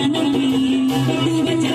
ചരണം